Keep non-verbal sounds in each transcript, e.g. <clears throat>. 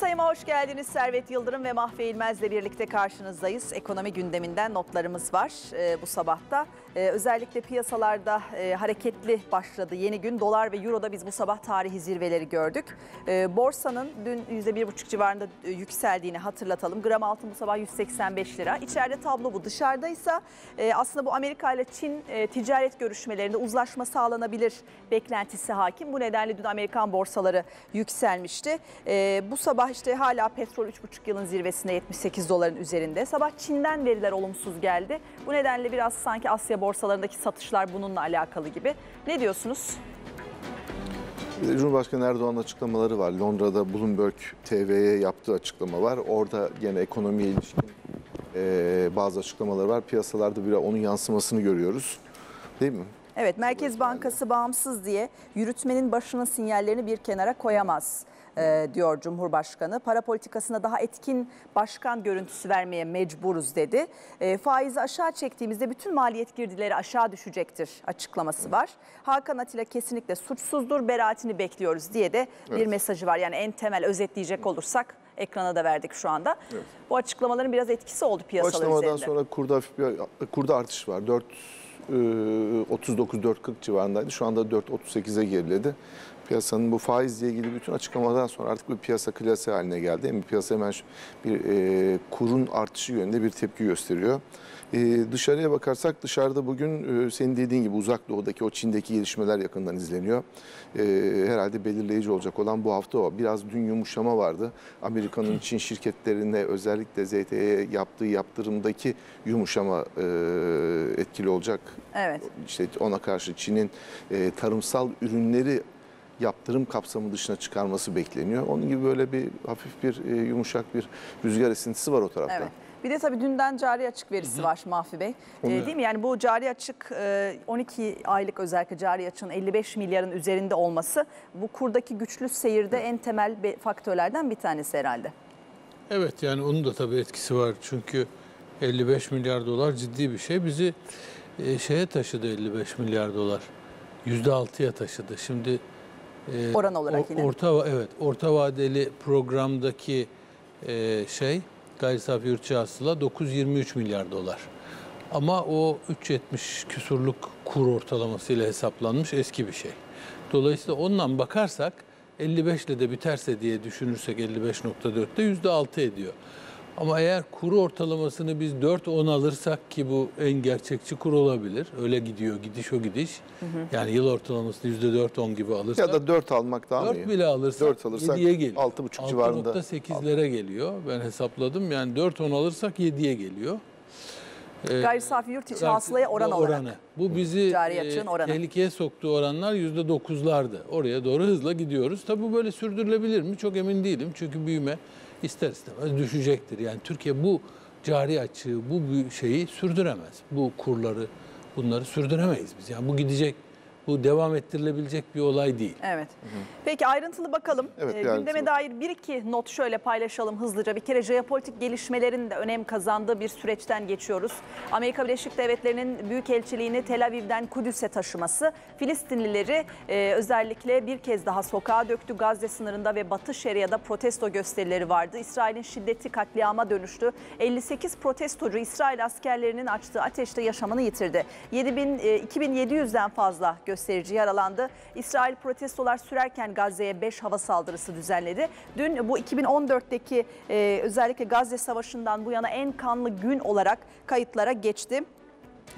Sayım'a hoş geldiniz. Servet Yıldırım ve Mahve İlmez'le birlikte karşınızdayız. Ekonomi gündeminden notlarımız var e, bu sabahta. E, özellikle piyasalarda e, hareketli başladı yeni gün. Dolar ve Euro'da biz bu sabah tarihi zirveleri gördük. E, borsanın dün %1,5 civarında e, yükseldiğini hatırlatalım. Gram altın bu sabah 185 lira. İçeride tablo bu. Dışarıdaysa e, aslında bu Amerika ile Çin e, ticaret görüşmelerinde uzlaşma sağlanabilir beklentisi hakim. Bu nedenle dün Amerikan borsaları yükselmişti. E, bu sabah işte hala petrol 3,5 yılın zirvesinde 78 doların üzerinde. Sabah Çin'den veriler olumsuz geldi. Bu nedenle biraz sanki Asya borsalarındaki satışlar bununla alakalı gibi. Ne diyorsunuz? Cumhurbaşkanı Erdoğan'ın açıklamaları var. Londra'da Bloomberg TV'ye yaptığı açıklama var. Orada gene ekonomiye ilişkin e, bazı açıklamaları var. Piyasalarda bir onun yansımasını görüyoruz. Değil mi? Evet, Merkez Bankası bağımsız diye yürütmenin başının sinyallerini bir kenara koyamaz e, diyor Cumhurbaşkanı. Para politikasına daha etkin başkan görüntüsü vermeye mecburuz dedi. E, faizi aşağı çektiğimizde bütün maliyet girdileri aşağı düşecektir açıklaması var. Hakan Atilla kesinlikle suçsuzdur, beraatini bekliyoruz diye de bir Evet. mesajı var. Yani en temel özetleyecek olursak ekrana da verdik şu anda. Evet. Bu açıklamaların biraz etkisi oldu Bu piyasalar açıklamadan üzerinde. sonra kurda hafif bir kurda artış var. 4 e, 39-440 civarındaydı. Şu anda 4.38'e geriledi. Piyasanın bu faizle ilgili bütün açıklamadan sonra artık bir piyasa klası haline geldi. Yani piyasa hemen bir e, kurun artışı yönünde bir tepki gösteriyor. E, dışarıya bakarsak dışarıda bugün e, senin dediğin gibi uzak doğudaki o Çin'deki gelişmeler yakından izleniyor. E, herhalde belirleyici olacak olan bu hafta o. Biraz dün yumuşama vardı. Amerika'nın Çin şirketlerine özellikle ZTE'ye yaptığı yaptırımdaki yumuşama e, etkili olacak. Evet. İşte ona karşı Çin'in e, tarımsal ürünleri yaptırım kapsamı dışına çıkarması bekleniyor. Onun gibi böyle bir hafif bir e, yumuşak bir rüzgar esintisi var o tarafta. Evet. Bir de tabii dünden cari açık verisi var Mahfi Bey. Ee, değil mi? Yani bu cari açık e, 12 aylık özellikle cari açığın 55 milyarın üzerinde olması bu kurdaki güçlü seyirde en temel faktörlerden bir tanesi herhalde. Evet yani onun da tabii etkisi var. Çünkü 55 milyar dolar ciddi bir şey. Bizi e, şeye taşıdı 55 milyar dolar. %6'ya taşıdı. Şimdi e, Oran olarak yine. Orta evet orta vadeli programdaki e, şey gayri safi yurt içi hasıla 923 milyar dolar. Ama o 3.70 küsurluk kur ortalaması ile hesaplanmış eski bir şey. Dolayısıyla ondan bakarsak 55 ile de biterse diye düşünürsek 55.4'te %6 ediyor. Ama eğer kuru ortalamasını biz 4-10 alırsak ki bu en gerçekçi kur olabilir. Öyle gidiyor gidiş o gidiş. Yani yıl ortalamasını %4-10 gibi alırsak. Ya da 4 almak daha mı 4 iyi? bile alırsak, 4 alırsak 7'ye geliyor. 6,5 civarında. 6.8'lere geliyor. Ben hesapladım. Yani 4-10 alırsak 7'ye geliyor. Ee, Gayri safi yurt içi hasılaya oran bu olarak. Bu bizi e, oranı. tehlikeye soktuğu oranlar %9'lardı. Oraya doğru hızla gidiyoruz. Tabii bu böyle sürdürülebilir mi? Çok emin değilim. Çünkü büyüme ister istemez düşecektir. Yani Türkiye bu cari açığı, bu şeyi sürdüremez. Bu kurları, bunları sürdüremeyiz biz. Yani bu gidecek, bu devam ettirilebilecek bir olay değil. Evet. Peki ayrıntılı bakalım. Evet, Ee, bir ayrıntılı gündeme dair bir iki not şöyle paylaşalım hızlıca. Bir kere jeopolitik gelişmelerin de önem kazandığı bir süreçten geçiyoruz. Amerika Birleşik Devletleri'nin büyükelçiliğini Tel Aviv'den Kudüs'e taşıması Filistinlileri e, özellikle bir kez daha sokağa döktü. Gazze sınırında ve Batı Şeria'da protesto gösterileri vardı. İsrail'in şiddeti katliama dönüştü. 58 protestocu İsrail askerlerinin açtığı ateşte yaşamını yitirdi. 7000 e, 2700'den fazla gösterici yaralandı. İsrail protestolar sürerken Gazze'ye 5 hava saldırısı düzenledi. Dün bu 2014'teki e, özellikle Gazze Savaşı'ndan bu yana en kanlı gün olarak kayıtlara geçti.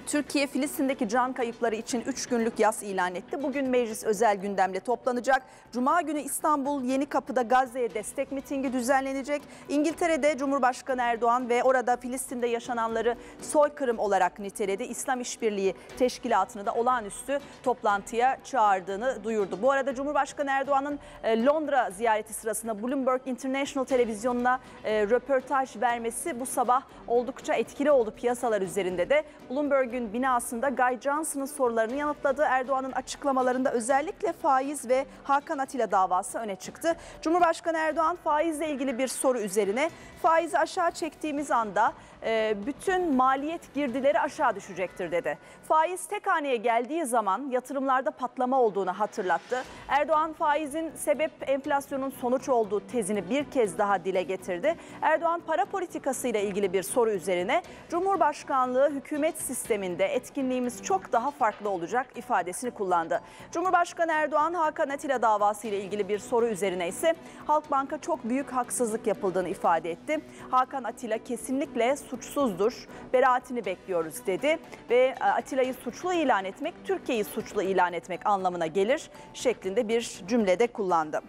Türkiye Filistin'deki can kayıpları için 3 günlük yas ilan etti. Bugün meclis özel gündemle toplanacak. Cuma günü İstanbul Yeni Kapı'da Gazze'ye destek mitingi düzenlenecek. İngiltere'de Cumhurbaşkanı Erdoğan ve orada Filistin'de yaşananları soykırım olarak niteledi. İslam İşbirliği Teşkilatı'nı da olağanüstü toplantıya çağırdığını duyurdu. Bu arada Cumhurbaşkanı Erdoğan'ın e, Londra ziyareti sırasında Bloomberg International televizyonuna e, röportaj vermesi bu sabah oldukça etkili oldu piyasalar üzerinde de. Bloomberg Bloomberg'un binasında Guy Johnson'ın sorularını yanıtladı. Erdoğan'ın açıklamalarında özellikle faiz ve Hakan Atilla davası öne çıktı. Cumhurbaşkanı Erdoğan faizle ilgili bir soru üzerine faizi aşağı çektiğimiz anda e, bütün maliyet girdileri aşağı düşecektir dedi. Faiz tek haneye geldiği zaman yatırımlarda patlama olduğunu hatırlattı. Erdoğan faizin sebep enflasyonun sonuç olduğu tezini bir kez daha dile getirdi. Erdoğan para politikası ile ilgili bir soru üzerine Cumhurbaşkanlığı hükümet sisteminde etkinliğimiz çok daha farklı olacak ifadesini kullandı. Cumhurbaşkanı Erdoğan Hakan Atilla davası ile ilgili bir soru üzerine ise Halkbank'a çok büyük haksızlık yapıldığını ifade etti. Hakan Atilla kesinlikle suçsuzdur, beraatini bekliyoruz dedi ve e, Atilla'yı suçlu ilan etmek Türkiye'yi suçlu ilan etmek anlamına gelir şeklinde bir cümlede kullandı.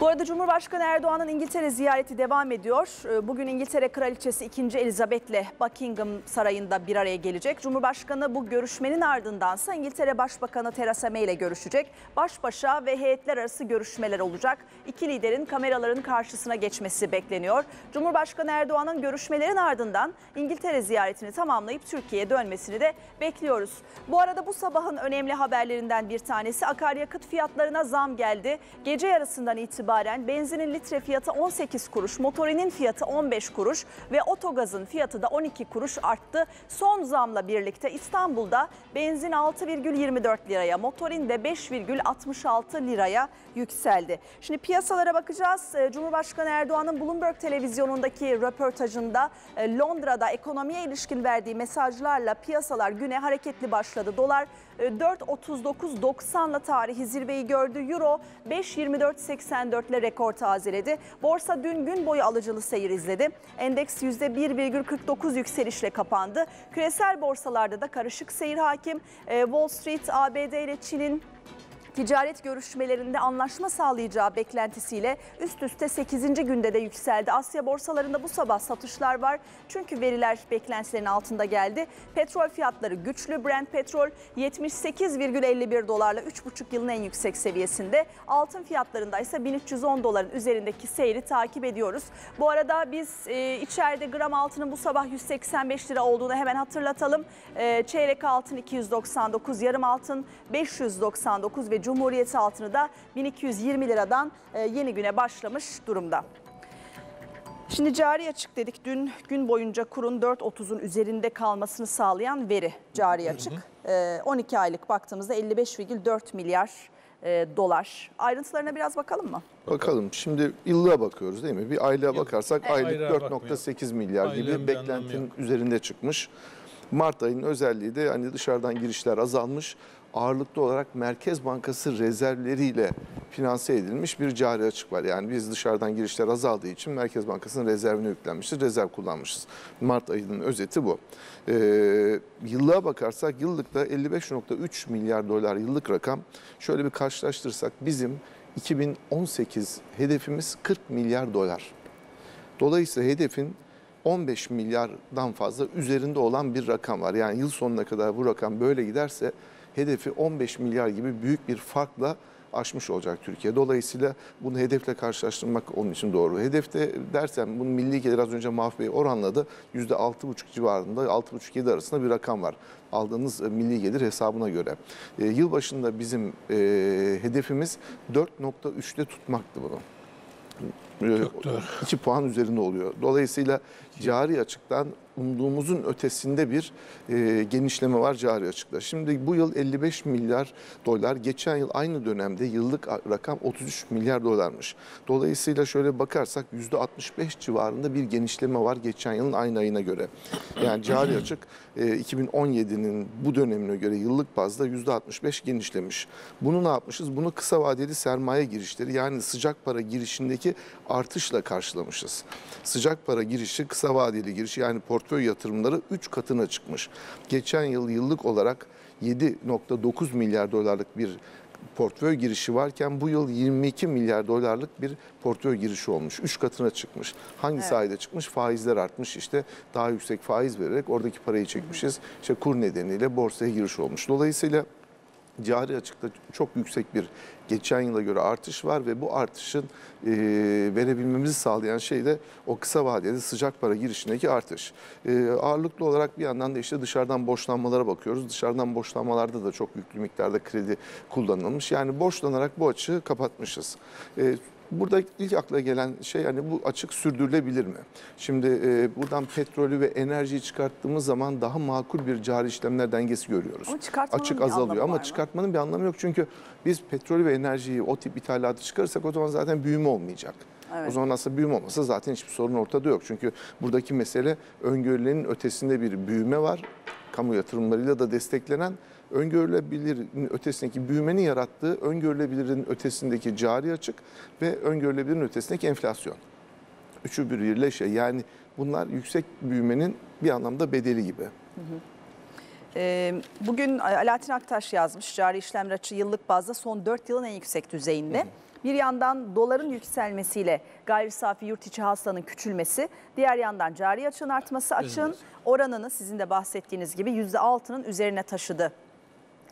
Bu arada Cumhurbaşkanı Erdoğan'ın İngiltere ziyareti devam ediyor. Ee, Bugün İngiltere Kraliçesi 2. Elizabeth'le Buckingham Sarayı'nda bir araya gelecek. Cumhurbaşkanı bu görüşmenin ardındansa İngiltere Başbakanı Theresa May ile görüşecek. Baş başa ve heyetler arası görüşmeler olacak. İki liderin kameraların karşısına geçmesi bekleniyor. Cumhurbaşkanı Erdoğan'ın görüşmelerin ardından İngiltere ziyaretini tamamlayıp Türkiye'ye dönmesini de bekliyoruz. Bu arada bu sabahın önemli haberlerinden bir tanesi akaryakıt fiyatlarına zam geldi. Gece yarısından itibaren benzinin litre fiyatı 18 kuruş, motorinin fiyatı 15 kuruş ve otogazın fiyatı da 12 kuruş arttı. Son zamla birlikte İstanbul'da benzin 6,24 liraya, motorin de 5,66 liraya yükseldi. Şimdi piyasalara bakacağız. Ee, Cumhurbaşkanı Erdoğan'ın Bloomberg televizyonundaki röportajında e, Londra'da ekonomiye ilişkin verdiği mesajlarla piyasalar güne hareketli başladı. Dolar 4.39.90'la tarihi zirveyi gördü. Euro 5.24.84 ile rekor tazeledi. Borsa dün gün boyu alıcılı seyir izledi. Endeks %1,49 yükselişle kapandı. Küresel borsalarda da karışık seyir hakim. E, Wall Street, ABD ile Çin'in ticaret görüşmelerinde anlaşma sağlayacağı beklentisiyle üst üste 8. günde de yükseldi. Asya borsalarında bu sabah satışlar var. Çünkü veriler beklentilerin altında geldi. Petrol fiyatları güçlü. Brent petrol 78,51 dolarla 3,5 yılın en yüksek seviyesinde. Altın fiyatlarında ise 1310 doların üzerindeki seyri takip ediyoruz. Bu arada biz e, içeride gram altının bu sabah 185 lira olduğunu hemen hatırlatalım. E, çeyrek altın 299, yarım altın 599 ve Cumhuriyet altını da 1220 liradan e, yeni güne başlamış durumda. Şimdi cari açık dedik. Dün gün boyunca kurun 4.30'un üzerinde kalmasını sağlayan veri cari açık. E, 12 aylık baktığımızda 55,4 milyar e, dolar. Ayrıntılarına biraz bakalım mı? Bakalım şimdi yıllığa bakıyoruz değil mi? Bir aylığa bakarsak aylık Aylığa 4.8 milyar Aylığın gibi beklentinin üzerinde çıkmış. Mart ayının özelliği de hani dışarıdan girişler azalmış. Ağırlıklı olarak Merkez Bankası rezervleriyle finanse edilmiş bir cari açık var. Yani biz dışarıdan girişler azaldığı için Merkez Bankası'nın rezervine yüklenmişiz, rezerv kullanmışız. Mart ayının özeti bu. Ee, yıllığa bakarsak yıllıkta 55.3 milyar dolar yıllık rakam. Şöyle bir karşılaştırırsak bizim 2018 hedefimiz 40 milyar dolar. Dolayısıyla hedefin 15 milyardan fazla üzerinde olan bir rakam var. Yani yıl sonuna kadar bu rakam böyle giderse hedefi 15 milyar gibi büyük bir farkla aşmış olacak Türkiye. Dolayısıyla bunu hedefle karşılaştırmak onun için doğru. Hedefte dersem bunu milli gelir az önce Mahfi Bey oranladı. %6,5 civarında 6,5-7 arasında bir rakam var. Aldığınız e, milli gelir hesabına göre. E, yıl başında bizim e, hedefimiz 4.3'te tutmaktı bunu. Çok doğru. 2 puan üzerinde oluyor. Dolayısıyla cari açıktan umduğumuzun ötesinde bir e, genişleme var cari açıkta. Şimdi bu yıl 55 milyar dolar, geçen yıl aynı dönemde yıllık rakam 33 milyar dolarmış. Dolayısıyla şöyle bakarsak %65 civarında bir genişleme var geçen yılın aynı ayına göre. Yani cari açık e, 2017'nin bu dönemine göre yıllık bazda %65 genişlemiş. Bunu ne yapmışız? Bunu kısa vadeli sermaye girişleri yani sıcak para girişindeki artışla karşılamışız. Sıcak para girişi, kısa vadeli giriş yani portföy yatırımları 3 katına çıkmış. Geçen yıl yıllık olarak 7.9 milyar dolarlık bir portföy girişi varken bu yıl 22 milyar dolarlık bir portföy girişi olmuş. 3 katına çıkmış. Hangi Evet. sayede çıkmış? Faizler artmış işte daha yüksek faiz vererek oradaki parayı çekmişiz. İşte kur nedeniyle borsaya giriş olmuş. Dolayısıyla cari açıkta çok yüksek bir geçen yıla göre artış var ve bu artışın e, verebilmemizi sağlayan şey de o kısa vadeli sıcak para girişindeki artış. E, ağırlıklı olarak bir yandan da işte dışarıdan borçlanmalara bakıyoruz. Dışarıdan borçlanmalarda da çok yüklü miktarda kredi kullanılmış. Yani borçlanarak bu açığı kapatmışız. E, Burada ilk akla gelen şey hani bu açık sürdürülebilir mi? Şimdi e, buradan petrolü ve enerjiyi çıkarttığımız zaman daha makul bir cari işlemler dengesi görüyoruz. Ama Açık azalıyor ama çıkartmanın bir anlamı yok. Çünkü biz petrolü ve enerjiyi o tip ithalatı çıkarırsak o zaman zaten büyüme olmayacak. Evet. O zaman aslında büyüme olmasa zaten hiçbir sorun ortada yok. Çünkü buradaki mesele öngörülerin ötesinde bir büyüme var. Kamu yatırımlarıyla da desteklenen öngörülebilirin ötesindeki büyümenin yarattığı öngörülebilirin ötesindeki cari açık ve öngörülebilirin ötesindeki enflasyon. Üçü birbiriyle yani bunlar yüksek büyümenin bir anlamda bedeli gibi. Ee, Bugün Alaaddin Aktaş yazmış cari işlemler açığı yıllık bazda son 4 yılın en yüksek düzeyinde. Bir yandan doların yükselmesiyle gayri safi yurt içi hasılanın küçülmesi, diğer yandan cari açığın artması açığın oranını sizin de bahsettiğiniz gibi %6'nın üzerine taşıdı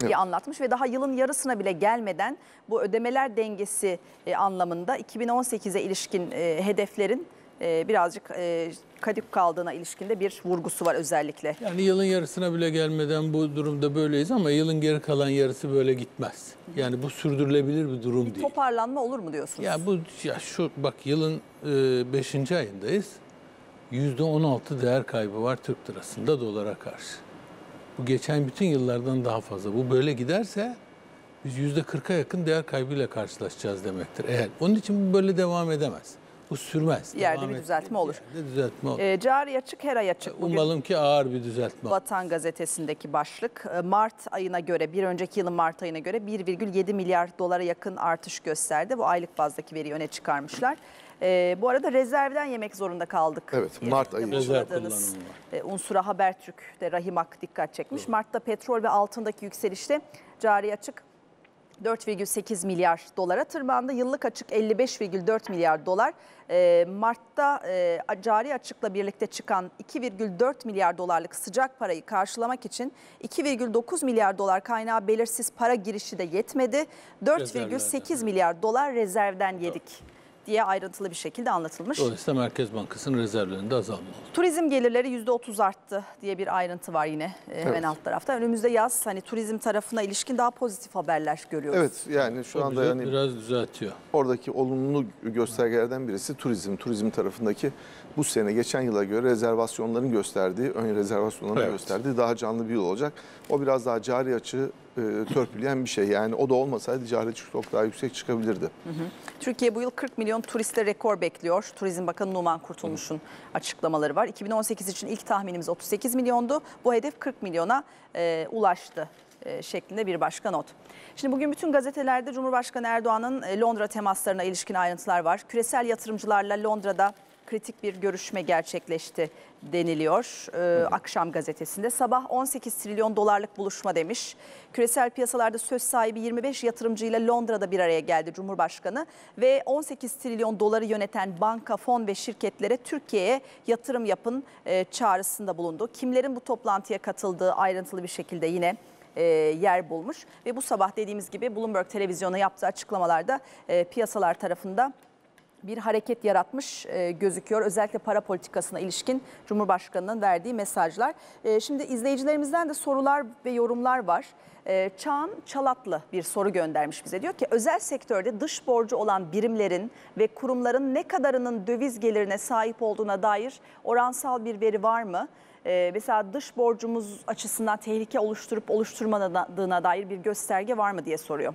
diye Evet. anlatmış ve daha yılın yarısına bile gelmeden bu ödemeler dengesi e, anlamında 2018'e ilişkin e, hedeflerin e, birazcık e, kadük kaldığına ilişkinde bir vurgusu var özellikle. Yani yılın yarısına bile gelmeden bu durumda böyleyiz ama yılın geri kalan yarısı böyle gitmez. Yani bu sürdürülebilir bir durum değil. Toparlanma olur mu diyorsunuz? Ya bu ya şu bak yılın 5. ayındayız. %16 değer kaybı var Türk lirasında dolara karşı. Bu geçen bütün yıllardan daha fazla. Bu böyle giderse biz %40'a yakın değer kaybıyla karşılaşacağız demektir. Eğer onun için bu böyle devam edemez. Bu sürmez. Bir yerde Devam bir et- düzeltme olur. Bir yerde düzeltme olur. E, cari açık her ay açık. Bugün Umalım ki ağır bir düzeltme olur. Vatan gazetesindeki başlık E, Mart ayına göre bir önceki yılın Mart ayına göre 1,7 milyar dolara yakın artış gösterdi. Bu aylık bazdaki veriyi öne çıkarmışlar. E, bu arada rezervden yemek zorunda kaldık. Evet, Mart ayı. Kullanımı e, unsura Habertürk'te Rahimak dikkat çekmiş. Mart'ta petrol ve altındaki yükselişte cari açık 4,8 milyar dolara tırmandı. Yıllık açık 55,4 milyar dolar. Ee, Mart'ta e, cari açıkla birlikte çıkan 2,4 milyar dolarlık sıcak parayı karşılamak için 2,9 milyar dolar kaynağı belirsiz para girişi de yetmedi. 4,8 milyar dolar rezervden yedik diye ayrıntılı bir şekilde anlatılmış. Dolayısıyla Merkez Bankası'nın rezervlerinde azalma oldu. Turizm gelirleri %30 arttı diye bir ayrıntı var yine e, hemen Evet. alt tarafta. Önümüzde yaz hani turizm tarafına ilişkin daha pozitif haberler görüyoruz. Evet yani şu O anda yani biraz düzeltiyor. oradaki olumlu göstergelerden birisi turizm. Turizm tarafındaki bu sene geçen yıla göre rezervasyonların gösterdiği, ön rezervasyonların Evet. gösterdiği daha canlı bir yıl olacak. O biraz daha cari açığı e, törpüleyen bir şey. Yani o da olmasaydı cari açık çok daha yüksek çıkabilirdi. Türkiye bu yıl 40 milyon turiste rekor bekliyor. Turizm Bakanı Numan Kurtulmuş'un açıklamaları var. 2018 için ilk tahminimiz 38 milyondu. Bu hedef 40 milyona e, ulaştı e, şeklinde bir başka not. Şimdi bugün bütün gazetelerde Cumhurbaşkanı Erdoğan'ın e, Londra temaslarına ilişkin ayrıntılar var. Küresel yatırımcılarla Londra'da kritik bir görüşme gerçekleşti deniliyor. Ee, Akşam gazetesinde sabah 18 trilyon dolarlık buluşma demiş. Küresel piyasalarda söz sahibi 25 yatırımcıyla Londra'da bir araya geldi Cumhurbaşkanı ve 18 trilyon doları yöneten banka, fon ve şirketlere Türkiye'ye yatırım yapın e, çağrısında bulundu. Kimlerin bu toplantıya katıldığı ayrıntılı bir şekilde yine e, yer bulmuş ve bu sabah dediğimiz gibi Bloomberg televizyona yaptığı açıklamalarda e, piyasalar tarafında bir hareket yaratmış e, gözüküyor. Özellikle para politikasına ilişkin Cumhurbaşkanı'nın verdiği mesajlar. E, şimdi izleyicilerimizden de sorular ve yorumlar var. E, Çağan Çalatlı bir soru göndermiş bize. Diyor ki özel sektörde dış borcu olan birimlerin ve kurumların ne kadarının döviz gelirine sahip olduğuna dair oransal bir veri var mı? E, mesela dış borcumuz açısından tehlike oluşturup oluşturmadığına dair bir gösterge var mı diye soruyor.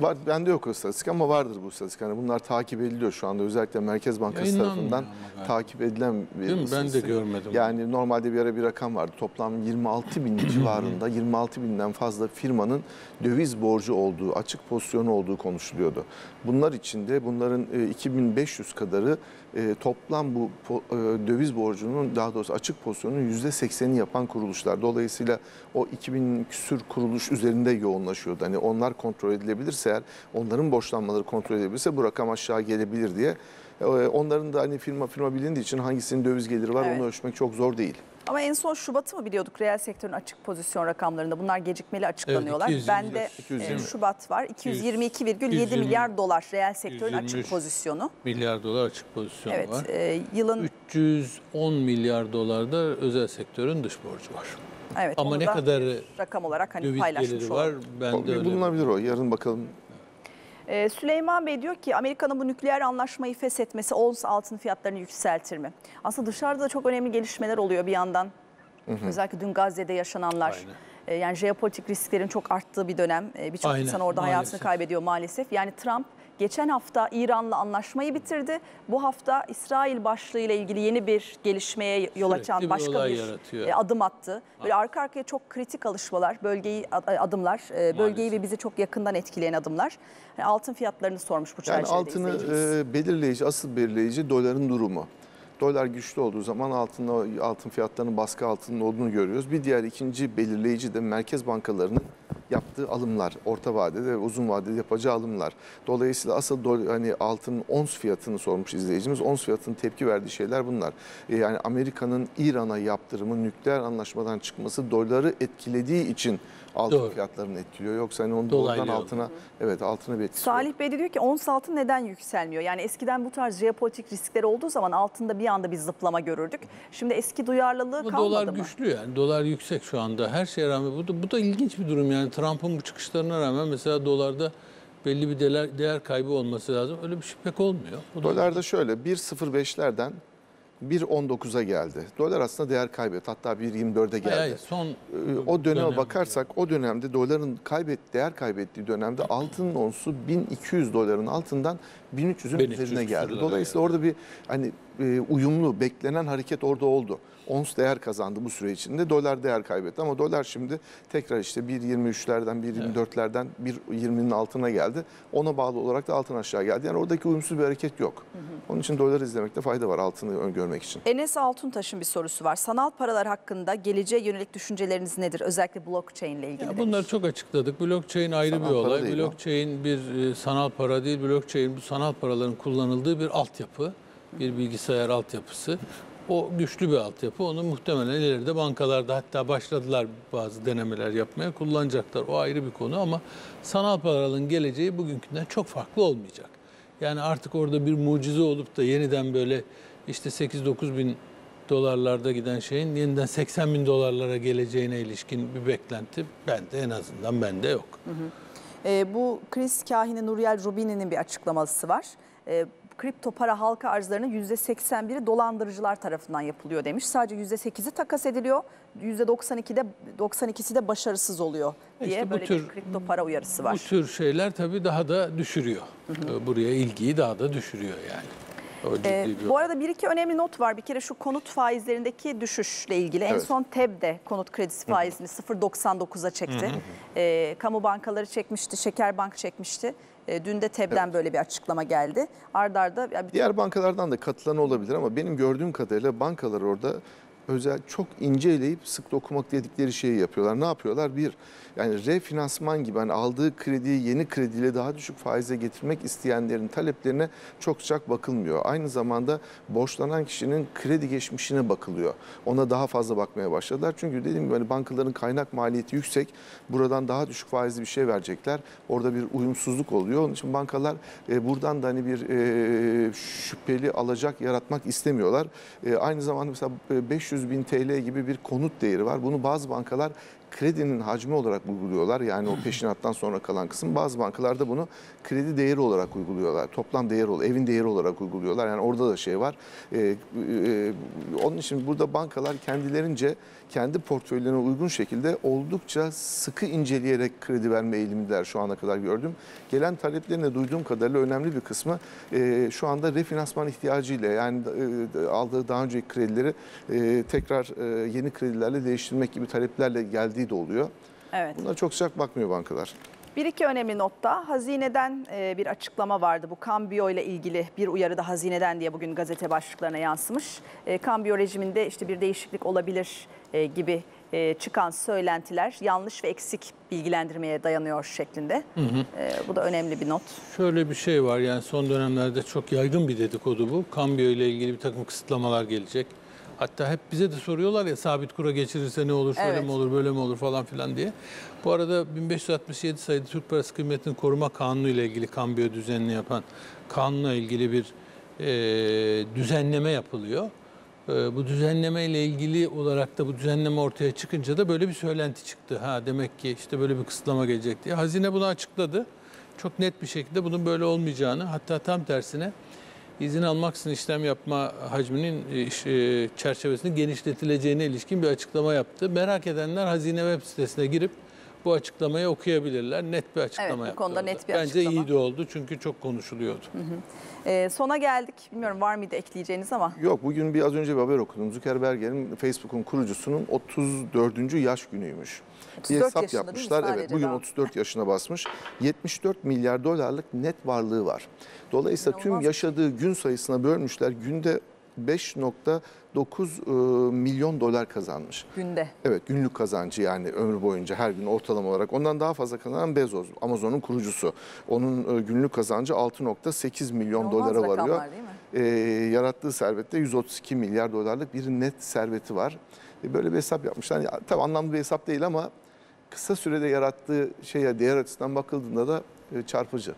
Var, bende yok o istatistik ama vardır bu istatistik. Yani bunlar takip ediliyor şu anda. Özellikle Merkez Bankası tarafından takip edilen bir Değil mi? Ben de görmedim. Yani normalde bir ara bir rakam vardı. Toplam 26 bin <clears throat> civarında 26 binden fazla firmanın döviz borcu olduğu, açık pozisyonu olduğu konuşuluyordu. Bunlar içinde bunların e, 2500 kadarı e, toplam bu e, döviz borcunun daha doğrusu açık pozisyonun %80'ini yapan kuruluşlar. Dolayısıyla o 2000 küsür kuruluş üzerinde yoğunlaşıyordu. Hani onlar kontrol edilebilirse eğer, onların borçlanmaları kontrol edilebilirse bu rakam aşağı gelebilir diye E, Onların da hani firma firma bilindiği için hangisinin döviz geliri var Evet. onu ölçmek çok zor değil. Ama en son Şubat'ı mı biliyorduk reel sektörün açık pozisyon rakamlarında? Bunlar gecikmeli açıklanıyorlar. 220, Bende 220. e, Şubat var. 222,7 milyar dolar reel sektörün açık 223. pozisyonu. Milyar dolar açık pozisyon Evet, var. e, yılın 310 milyar dolar da özel sektörün dış borcu var. Evet Ama ne da kadar rakam olarak hani döviz geliri olalım. var O ben de öyle. bulunabilir o. Yarın bakalım. Ee, Süleyman Bey diyor ki Amerika'nın bu nükleer anlaşmayı feshetmesi ons altın fiyatlarını yükseltir mi? Aslında dışarıda da çok önemli gelişmeler oluyor bir yandan. Özellikle dün Gazze'de yaşananlar. Aynen. Ee, Yani jeopolitik risklerin çok arttığı bir dönem. Ee, Birçok Aynen, insan orada hayatını maalesef. kaybediyor maalesef. Yani Trump geçen hafta İran'la anlaşmayı bitirdi. Bu hafta İsrail başlığıyla ilgili yeni bir gelişmeye yol Sürekli açan bir başka bir yaratıyor. e, adım attı. Böyle arka arkaya çok kritik alışmalar, bölgeyi ad- adımlar, e, bölgeyi Maalesef. ve bizi çok yakından etkileyen adımlar. Yani altın fiyatlarını sormuş bu Yani çerçevede altını izleyicimiz. e, belirleyici, asıl belirleyici doların durumu. Dolar güçlü olduğu zaman altın, altın fiyatlarının baskı altında olduğunu görüyoruz. Bir diğer ikinci belirleyici de merkez bankalarının yaptığı alımlar, orta vadede ve uzun vadede yapacağı alımlar. Dolayısıyla asıl dol- hani altının ons fiyatını sormuş izleyicimiz. Ons fiyatının tepki verdiği şeyler bunlar. E, Yani Amerika'nın İran'a yaptırımı, nükleer anlaşmadan çıkması doları etkilediği için altın Doğru. fiyatlarını etkiliyor. Yoksa hani onu doğrudan Dolaylı altına, evet altına bir etkisi. Salih Bey de diyor ki ons altın neden yükselmiyor? Yani eskiden bu tarz jeopolitik riskler olduğu zaman altında bir anda bir zıplama görürdük. Şimdi eski duyarlılığı Bu kalmadı dolar mı? güçlü yani. Dolar yüksek şu anda. Her şeye rağmen bu da, bu da ilginç bir durum yani. Trump'ın bu çıkışlarına rağmen mesela dolarda belli bir değer, değer kaybı olması lazım. Öyle bir şey pek olmuyor. Bu da- Dolarda şöyle 1.05'lerden 1.19'a geldi. Dolar aslında değer kaybetti. Hatta 1.24'e geldi. Hayır, son Ee, O döneme dönem- bakarsak o dönemde doların kaybet değer kaybettiği dönemde altının onsu 1200 doların altından 1300'ün 1300 üzerine geldi. Dolayısıyla orada bir hani e, uyumlu beklenen hareket orada oldu. Ons değer kazandı bu süre içinde. Dolar değer kaybetti ama dolar şimdi tekrar işte 1.23'lerden 1.24'lerden 1.20'nin altına geldi. Ona bağlı olarak da altın aşağı geldi. Yani oradaki uyumsuz bir hareket yok. Onun için doları izlemekte fayda var altını öngörmek için. Enes Altuntaş'ın bir sorusu var. Sanal paralar hakkında geleceğe yönelik düşünceleriniz nedir? Özellikle blockchain ile ilgili. Ya demiş. bunları çok açıkladık. Blockchain ayrı Sanal bir olay. değil o. Blockchain bir sanal para değil. Blockchain bu sanal paraların kullanıldığı bir altyapı, bir bilgisayar altyapısı. O güçlü bir altyapı. Onu muhtemelen ileride bankalarda hatta başladılar bazı denemeler yapmaya kullanacaklar. O ayrı bir konu ama sanal paraların geleceği bugünkünden çok farklı olmayacak. Yani artık orada bir mucize olup da yeniden böyle işte 8-9 bin dolarlarda giden şeyin yeniden 80 bin dolarlara geleceğine ilişkin bir beklenti bende en azından bende yok. Ee, bu kriz kahini Nuriel Rubini'nin bir açıklaması var. Ee, kripto para halka arzlarının %81'i dolandırıcılar tarafından yapılıyor demiş. Sadece %8'i takas ediliyor. %92'de 92'si de başarısız oluyor diye İşte bu böyle tür- bir kripto para uyarısı var. Bu tür şeyler tabii daha da düşürüyor. Ee, Buraya ilgiyi daha da düşürüyor yani. Ee, bu arada bir iki önemli not var. Bir kere şu konut faizlerindeki düşüşle ilgili. En Evet. son TEB de konut kredisi faizini 0.99'a çekti. Ee, kamu bankaları çekmişti, Şekerbank çekmişti. Ee, dün de TEB'den böyle bir açıklama geldi. Arda arda Diğer bankalardan da katılan olabilir ama benim gördüğüm kadarıyla bankalar orada özel çok inceleyip sık dokumak dedikleri şeyi yapıyorlar. Ne yapıyorlar? Bir yani refinansman gibi hani aldığı krediyi yeni krediyle daha düşük faize getirmek isteyenlerin taleplerine çok sıcak bakılmıyor. Aynı zamanda borçlanan kişinin kredi geçmişine bakılıyor. Ona daha fazla bakmaya başladılar. Çünkü dediğim gibi hani bankaların kaynak maliyeti yüksek. Buradan daha düşük faizli bir şey verecekler. Orada bir uyumsuzluk oluyor. Onun için bankalar e, buradan da hani bir e, şüpheli alacak yaratmak istemiyorlar. E, aynı zamanda mesela e, 500 bin TL gibi bir konut değeri var. Bunu bazı bankalar kredinin hacmi olarak uyguluyorlar. Yani o peşinattan sonra kalan kısım. Bazı bankalarda bunu kredi değeri olarak uyguluyorlar. Toplam değer olarak, evin değeri olarak uyguluyorlar. Yani orada da şey var. E, e, onun için burada bankalar kendilerince kendi portföylerine uygun şekilde oldukça sıkı inceleyerek kredi verme eğilimindeler şu ana kadar gördüm. Gelen taleplerine duyduğum kadarıyla önemli bir kısmı e, şu anda refinansman ihtiyacıyla yani e, aldığı daha önceki kredileri e, tekrar e, yeni kredilerle değiştirmek gibi taleplerle geldiği de oluyor. evet. Buna çok sıcak bakmıyor bankalar. Bir iki önemli notta hazineden e, bir açıklama vardı. Bu kambiyo ile ilgili bir uyarı da hazineden diye bugün gazete başlıklarına yansımış. E, kambiyo rejiminde işte bir değişiklik olabilir e, gibi e, çıkan söylentiler yanlış ve eksik bilgilendirmeye dayanıyor şeklinde. E, bu da önemli bir not. Şöyle bir şey var yani son dönemlerde çok yaygın bir dedikodu bu. Kambiyo ile ilgili bir takım kısıtlamalar gelecek. Hatta hep bize de soruyorlar ya sabit kura geçirirse ne olur, şöyle Evet. mi olur, böyle mi olur falan filan diye. Bu arada 1567 sayılı Türk Parası Kıymetini Koruma Kanunu ile ilgili kambiyo düzenini yapan kanunla ilgili bir e, düzenleme yapılıyor. E, bu düzenleme ile ilgili olarak da bu düzenleme ortaya çıkınca da böyle bir söylenti çıktı. Ha demek ki işte böyle bir kısıtlama gelecek diye. Hazine bunu açıkladı. Çok net bir şekilde bunun böyle olmayacağını hatta tam tersine izin almaksızın işlem yapma hacminin e, e, çerçevesinin genişletileceğine ilişkin bir açıklama yaptı. Merak edenler Hazine web sitesine girip bu açıklamayı okuyabilirler. Net bir açıklama Evet, bu konuda orada. net bir Bence açıklama. iyi de oldu çünkü çok konuşuluyordu. E, sona geldik. Bilmiyorum var mıydı ekleyeceğiniz ama. Yok bugün bir az önce bir haber okudum. Zuckerberg'in Facebook'un kurucusunun 34. yaş günüymüş. 34 bir hesap yapmışlar. Evet bugün daha? 34 yaşına basmış. 74 milyar dolarlık net varlığı var. Dolayısıyla tüm İnanılmaz. yaşadığı gün sayısına bölmüşler. Günde 5.9 e, milyon dolar kazanmış. Günde. Evet günlük kazancı yani ömrü boyunca her gün ortalama olarak. Ondan daha fazla kazanan Bezos, Amazon'un kurucusu. Onun e, günlük kazancı 6.8 milyon İnanılmaz dolara varıyor. rakamlar değil mi? E, yarattığı servette 132 milyar dolarlık bir net serveti var. E, böyle bir hesap yapmışlar. Ya, tabii anlamlı bir hesap değil ama kısa sürede yarattığı şeye değer açısından bakıldığında da e, çarpıcı.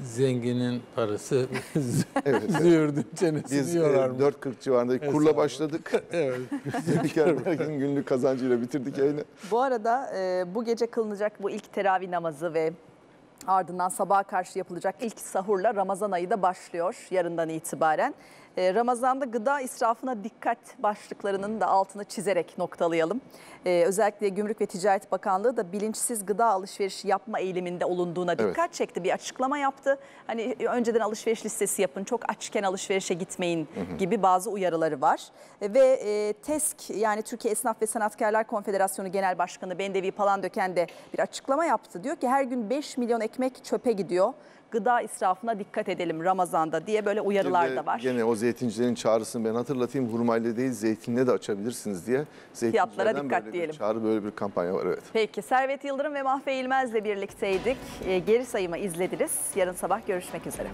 Zenginin parası <laughs> Evet. züğürdün çenesini Biz e, yorar mı? 4.40 civarında kurla başladık. <laughs> Evet. <laughs> Zuckerberg'in günlük kazancıyla bitirdik yayını. Bu arada e, bu gece kılınacak bu ilk teravih namazı ve ardından sabaha karşı yapılacak ilk sahurla Ramazan ayı da başlıyor yarından itibaren. E, Ramazan'da gıda israfına dikkat başlıklarının da altını çizerek noktalayalım. E, özellikle Gümrük ve Ticaret Bakanlığı da bilinçsiz gıda alışverişi yapma eğiliminde olunduğuna Evet. dikkat çekti. Bir açıklama yaptı. Hani önceden alışveriş listesi yapın, çok açken alışverişe gitmeyin gibi bazı uyarıları var. E, Ve e, TESK yani Türkiye Esnaf ve Sanatkarlar Konfederasyonu Genel Başkanı Bendevi Palandöken de bir açıklama yaptı. Diyor ki her gün 5 milyon ekmek çöpe gidiyor. Gıda israfına dikkat edelim Ramazan'da diye böyle uyarılar da var. Gene o zeytincilerin çağrısını ben hatırlatayım. Hurmayla değil zeytinle de açabilirsiniz diye. Fiyatlara dikkat böyle diyelim. Bir çağrı böyle bir kampanya var evet. Peki Servet Yıldırım ve Mahve İlmez'le birlikteydik. E, geri sayımı izlediniz. Yarın sabah görüşmek üzere.